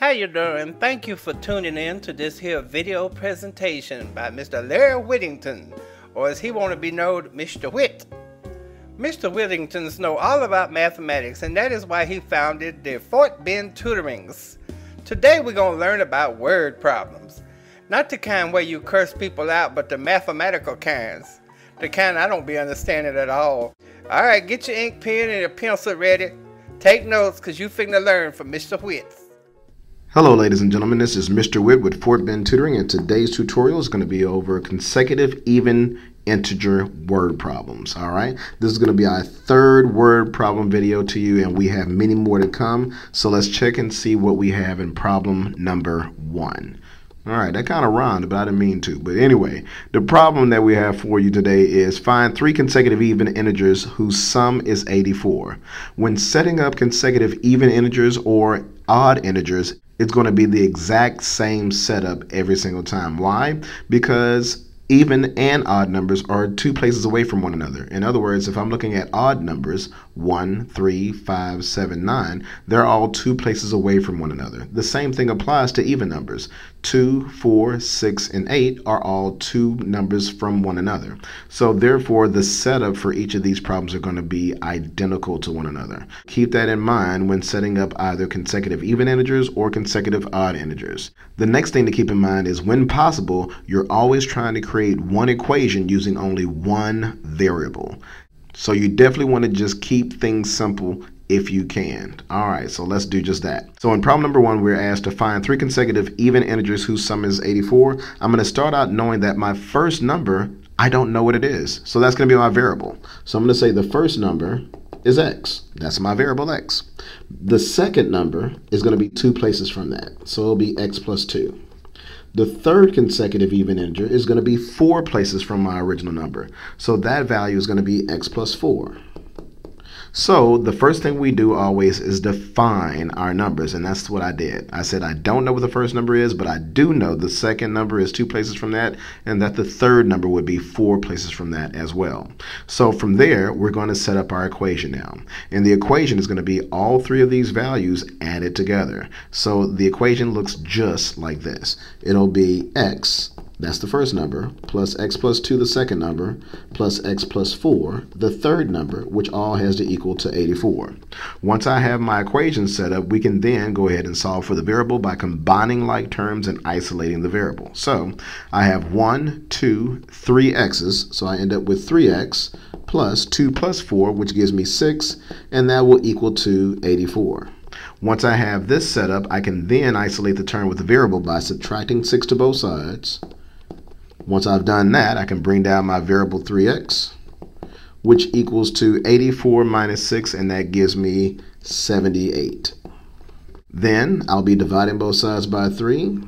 How you doing? Thank you for tuning in to this here video presentation by Mr. Larry Whittington, or as he want to be known, Mr. Whitt. Mr. Whittington's know all about mathematics, and that is why he founded the Fort Bend Tutorings. Today we're going to learn about word problems. Not the kind where you curse people out, but the mathematical kinds. The kind I don't be understanding at all. Alright, get your ink pen and your pencil ready. Take notes, cause you finna learn from Mr. Whitt. Hello ladies and gentlemen, this is Mr. Whitt with Fort Bend Tutoring and today's tutorial is going to be over consecutive even integer word problems. Alright, this is going to be our third word problem video to you and we have many more to come. So let's check and see what we have in problem number one. Alright, that kind of rhymed, but I didn't mean to. But anyway, the problem that we have for you today is find three consecutive even integers whose sum is 84. When setting up consecutive even integers or odd integers, it's going to be the exact same setup every single time. Why? Because even and odd numbers are two places away from one another. In other words, if I'm looking at odd numbers, 1, 3, 5, 7, 9, they're all two places away from one another. The same thing applies to even numbers. 2, 4, 6, and 8 are all two numbers from one another. So therefore, the setup for each of these problems are going to be identical to one another. Keep that in mind when setting up either consecutive even integers or consecutive odd integers. The next thing to keep in mind is when possible, you're always trying to create one equation using only one variable. So you definitely want to just keep things simple if you can. All right, so let's do just that. So in problem number one, we're asked to find three consecutive even integers whose sum is 84. I'm going to start out knowing that my first number, I don't know what it is. So that's going to be my variable. So I'm going to say the first number is x. That's my variable x. The second number is going to be two places from that. So it'll be x plus 2. The third consecutive even integer is going to be four places from my original number. So that value is going to be x plus 4. So the first thing we do always is define our numbers, and that's what I did. I said I don't know what the first number is, but I do know the second number is two places from that, and that the third number would be four places from that as well. So from there, we're going to set up our equation now. And the equation is going to be all three of these values added together. So the equation looks just like this. It'll be x that's the first number, plus x plus 2, the second number, plus x plus 4, the third number, which all has to equal to 84. Once I have my equation set up, we can then go ahead and solve for the variable by combining like terms and isolating the variable. So I have 1, 2, 3 x's, so I end up with 3x plus 2 plus 4, which gives me 6, and that will equal to 84. Once I have this set up, I can then isolate the term with the variable by subtracting 6 to both sides once I've done that, I can bring down my variable 3x, which equals to 84 minus 6, and that gives me 78. Then I'll be dividing both sides by 3,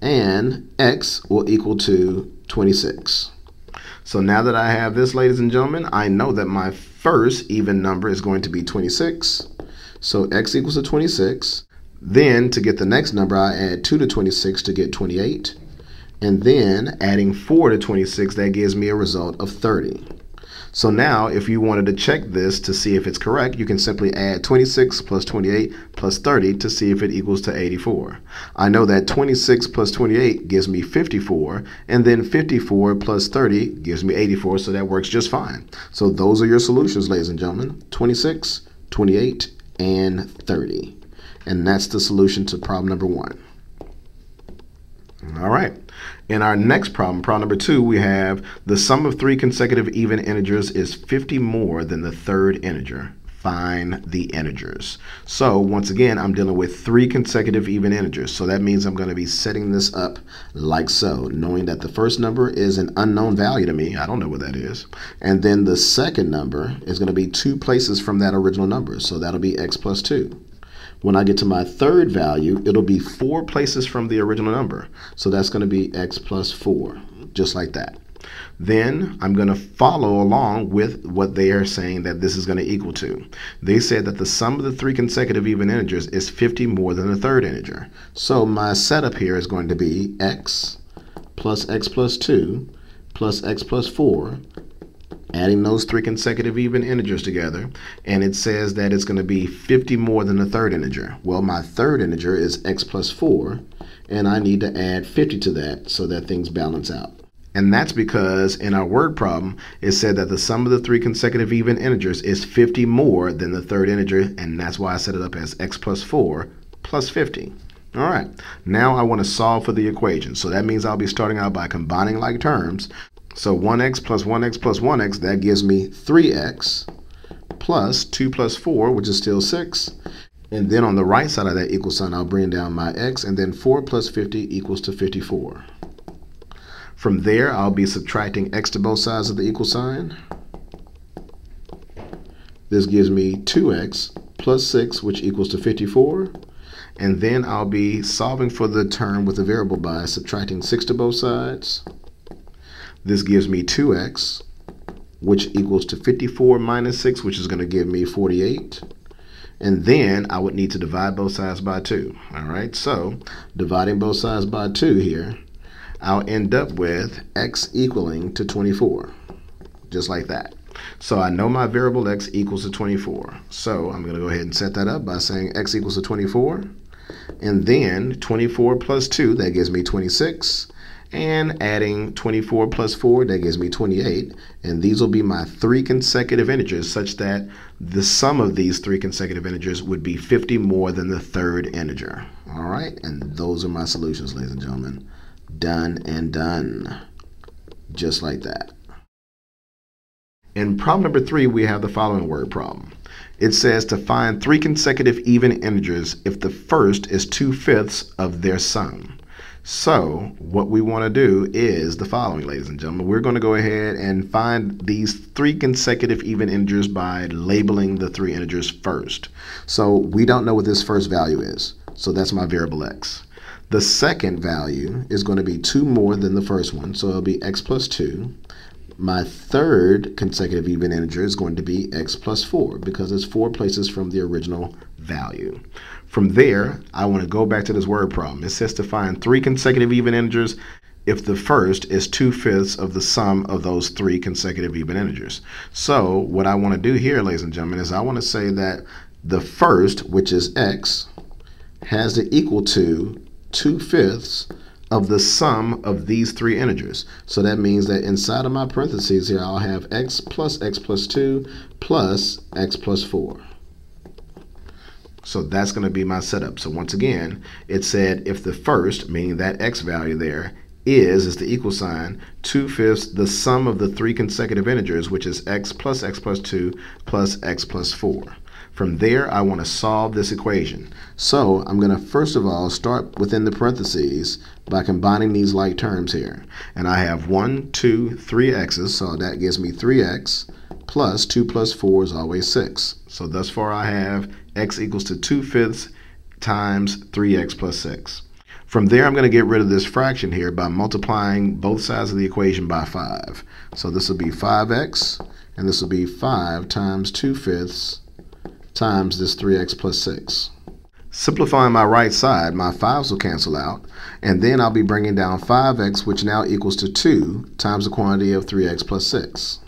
and x will equal to 26. So now that I have this, ladies and gentlemen, I know that my first even number is going to be 26. So x equals to 26. Then to get the next number, I add 2 to 26 to get 28. And then adding 4 to 26, that gives me a result of 30. So now, if you wanted to check this to see if it's correct, you can simply add 26 plus 28 plus 30 to see if it equals to 84. I know that 26 plus 28 gives me 54, and then 54 plus 30 gives me 84, so that works just fine. So those are your solutions, ladies and gentlemen, 26, 28, and 30. And that's the solution to problem number one. All right. In our next problem, problem number two, we have the sum of three consecutive even integers is 50 more than the third integer. Find the integers. So once again, I'm dealing with three consecutive even integers. So that means I'm going to be setting this up like so, knowing that the first number is an unknown value to me. I don't know what that is. And then the second number is going to be two places from that original number. So that'll be x plus 2. When I get to my third value, it'll be four places from the original number. So that's going to be x plus 4, just like that. Then I'm going to follow along with what they are saying that this is going to equal to. They said that the sum of the three consecutive even integers is 50 more than the third integer. So my setup here is going to be x plus x plus 2 plus x plus 4 adding those three consecutive even integers together, and it says that it's going to be 50 more than the third integer. Well, my third integer is x plus 4, and I need to add 50 to that so that things balance out. And that's because in our word problem, it said that the sum of the three consecutive even integers is 50 more than the third integer, and that's why I set it up as x plus 4 plus 50. All right, now I want to solve for the equation. So that means I'll be starting out by combining like terms. So 1x plus 1x plus 1x, that gives me 3x plus 2 plus 4, which is still 6. And then on the right side of that equal sign, I'll bring down my x, and then 4 plus 50 equals to 54. From there, I'll be subtracting x to both sides of the equal sign. This gives me 2x plus 6, which equals to 54. And then I'll be solving for the term with the variable by subtracting 6 to both sides. This gives me 2x, which equals to 54 minus 6, which is going to give me 48. And then I would need to divide both sides by 2. All right, so dividing both sides by 2 here, I'll end up with x equaling to 24, just like that. So I know my variable x equals to 24. So I'm going to go ahead and set that up by saying x equals to 24. And then 24 plus 2, that gives me 26. And adding 24 plus 4, that gives me 28. And these will be my three consecutive integers, such that the sum of these three consecutive integers would be 50 more than the third integer. All right, and those are my solutions, ladies and gentlemen done and done. Just like that. In problem number three, we have the following word problem. It says to find three consecutive even integers if the first is two-fifths of their sum. So what we want to do is the following, ladies and gentlemen. We're going to go ahead and find these three consecutive even integers by labeling the three integers first. So we don't know what this first value is. So that's my variable x. The second value is going to be 2 more than the first one, so it'll be x plus 2. My third consecutive even integer is going to be x plus 4 because it's four places from the original value. From there, I want to go back to this word problem. It says to find three consecutive even integers if the first is two-fifths of the sum of those three consecutive even integers. So what I want to do here, ladies and gentlemen, is I want to say that the first, which is x, has to equal to two fifths of the sum of these three integers. So that means that inside of my parentheses here, I'll have x plus x plus 2 plus x plus 4. So that's going to be my setup. So once again, it said if the first, meaning that x value there, is, is the equal sign, 2 fifths the sum of the three consecutive integers, which is x plus x plus 2 plus x plus 4. From there, I want to solve this equation. So I'm going to first of all start within the parentheses by combining these like terms here. And I have 1, 2, 3 x's, so that gives me 3x plus 2 plus 4 is always 6. So thus far I have x equals to 2 fifths times 3x plus 6. From there, I'm going to get rid of this fraction here by multiplying both sides of the equation by 5. So this will be 5x, and this will be 5 times 2 fifths times this 3x plus 6. Simplifying my right side, my 5's will cancel out, and then I'll be bringing down 5x, which now equals to 2 times the quantity of 3x plus 6.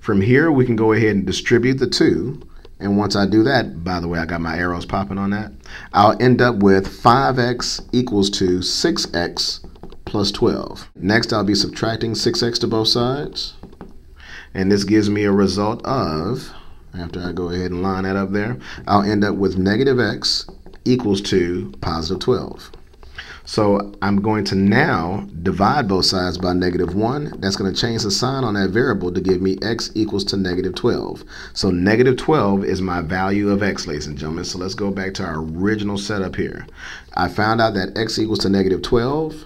From here, we can go ahead and distribute the 2, and once I do that, by the way, I got my arrows popping on that, I'll end up with 5x equals to 6x plus 12. Next, I'll be subtracting 6x to both sides, and this gives me a result of after I go ahead and line that up there, I'll end up with negative x equals to positive 12. So I'm going to now divide both sides by negative 1. That's going to change the sign on that variable to give me x equals to negative 12. So negative 12 is my value of x, ladies and gentlemen. So let's go back to our original setup here. I found out that x equals to negative 12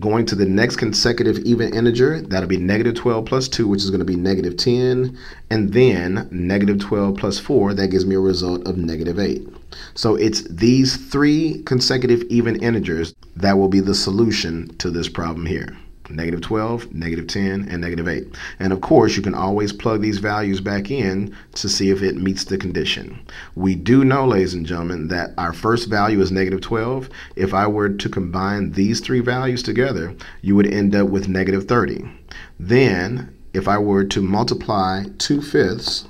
going to the next consecutive even integer, that'll be negative 12 plus 2, which is going to be negative 10, and then negative 12 plus 4, that gives me a result of negative 8. So it's these three consecutive even integers that will be the solution to this problem here negative 12, negative 10, and negative 8. And of course, you can always plug these values back in to see if it meets the condition. We do know, ladies and gentlemen, that our first value is negative 12. If I were to combine these three values together, you would end up with negative 30. Then if I were to multiply 2 fifths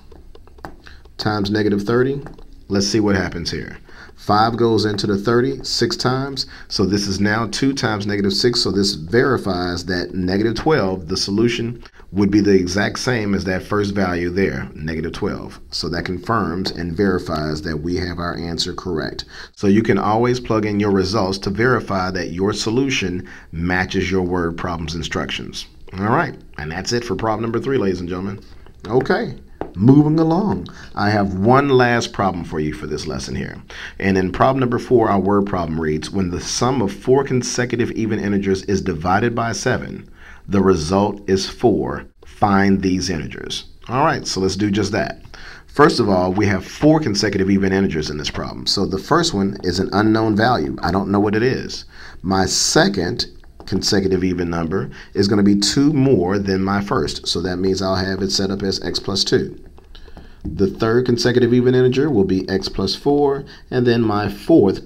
times negative 30, let's see what happens here. 5 goes into the 30 six times, so this is now 2 times negative 6, so this verifies that negative 12, the solution, would be the exact same as that first value there, negative 12. So that confirms and verifies that we have our answer correct. So you can always plug in your results to verify that your solution matches your word problem's instructions. All right, and that's it for problem number three, ladies and gentlemen. Okay, moving along. I have one last problem for you for this lesson here. And in problem number four, our word problem reads, when the sum of four consecutive even integers is divided by seven, the result is 4. Find these integers. All right, so let's do just that. First of all, we have four consecutive even integers in this problem. So the first one is an unknown value. I don't know what it is. My second consecutive even number is going to be 2 more than my first. So that means I'll have it set up as x plus 2. The third consecutive even integer will be x plus 4. And then my fourth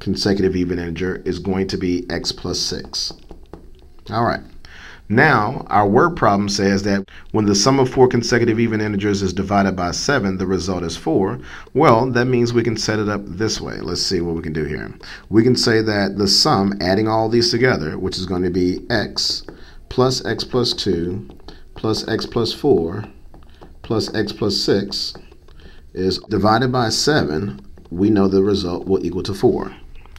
consecutive even integer is going to be x plus 6. All right. Now, our word problem says that when the sum of four consecutive even integers is divided by 7, the result is 4. Well, that means we can set it up this way. Let's see what we can do here. We can say that the sum, adding all these together, which is going to be x plus x plus 2 plus x plus 4 plus x plus 6 is divided by 7. We know the result will equal to 4.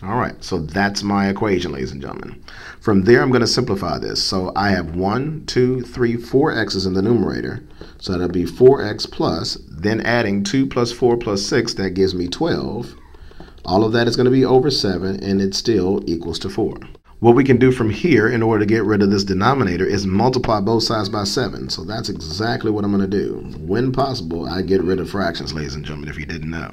All right, so that's my equation, ladies and gentlemen. From there, I'm going to simplify this. So I have 1, 2, 3, 4 x's in the numerator. So that'll be 4x plus, then adding 2 plus 4 plus 6, that gives me 12. All of that is going to be over 7, and it still equals to 4. What we can do from here in order to get rid of this denominator is multiply both sides by 7. So that's exactly what I'm going to do. When possible, I get rid of fractions, ladies and gentlemen, if you didn't know.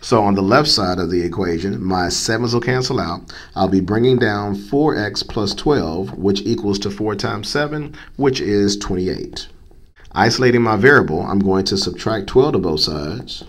So on the left side of the equation, my 7's will cancel out. I'll be bringing down 4x plus 12, which equals to 4 times 7, which is 28. Isolating my variable, I'm going to subtract 12 to both sides.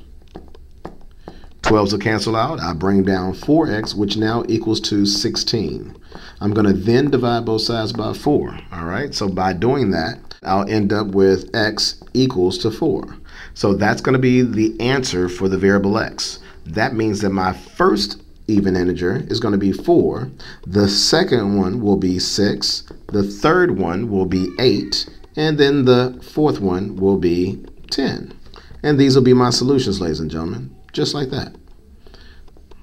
12's will cancel out. I bring down 4x, which now equals to 16. I'm going to then divide both sides by 4. All right, so by doing that, I'll end up with x equals to 4. So that's going to be the answer for the variable x. That means that my first even integer is going to be 4. The second one will be 6. The third one will be 8. And then the fourth one will be 10. And these will be my solutions, ladies and gentlemen, just like that.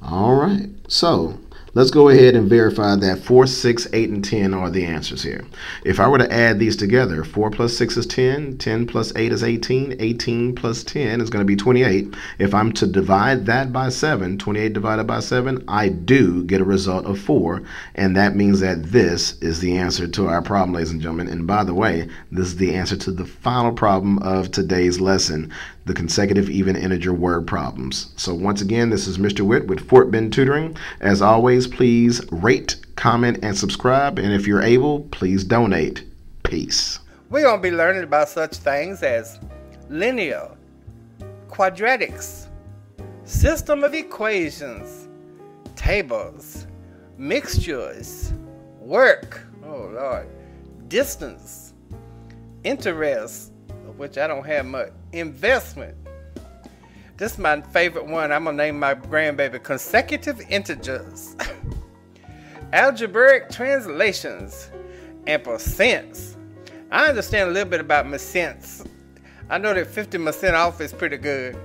All right, so Let's go ahead and verify that 4, 6, 8, and 10 are the answers here. If I were to add these together, 4 plus 6 is 10, 10 plus 8 is 18, 18 plus 10 is going to be 28. If I'm to divide that by 7, 28 divided by 7, I do get a result of 4, and that means that this is the answer to our problem, ladies and gentlemen. And by the way, this is the answer to the final problem of today's lesson the consecutive even integer word problems. So once again, this is Mr. Whitt with Fort Bend Tutoring. As always, please rate, comment, and subscribe. And if you're able, please donate. Peace. We're going to be learning about such things as linear, quadratics, system of equations, tables, mixtures, work, oh Lord, distance, interest, which I don't have much. Investment. This is my favorite one. I'm gonna name my grandbaby consecutive integers. Algebraic translations and percents. I understand a little bit about percents. I know that 50% off is pretty good.